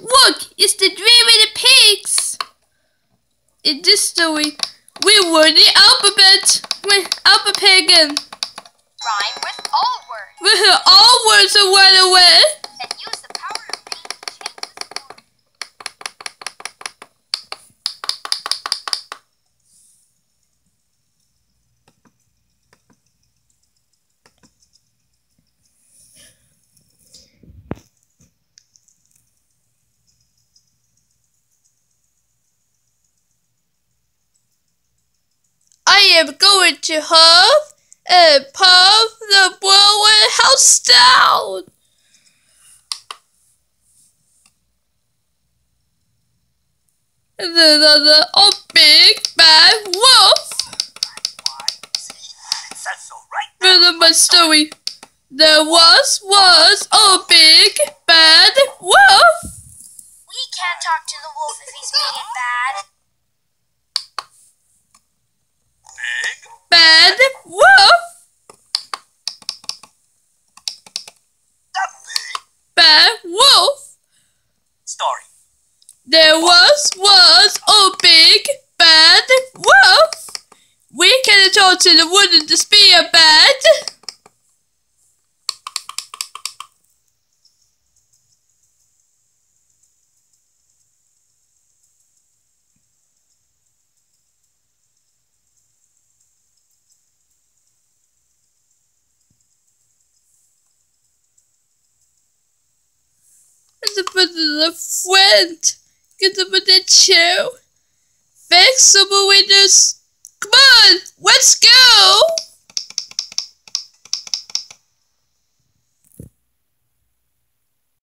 Look, it's the dream of the pigs. In this story, we were the alphabet. Wait, alphabet again. Rhyme with all words. Heard all words are right away. And use the power of being to change the story. I am going to huff and puff the blowing house down. And then another a oh, big bad wolf. So my story. There was was a big bad wolf. We can't talk to the wolf if he's being bad. big. Bad wolf. The big Bad wolf. story. There was was a big bad wolf. We can talk to the wooden to bad. It's a of a friend. Get a bit of chill. Fix some windows. Come on, let's go.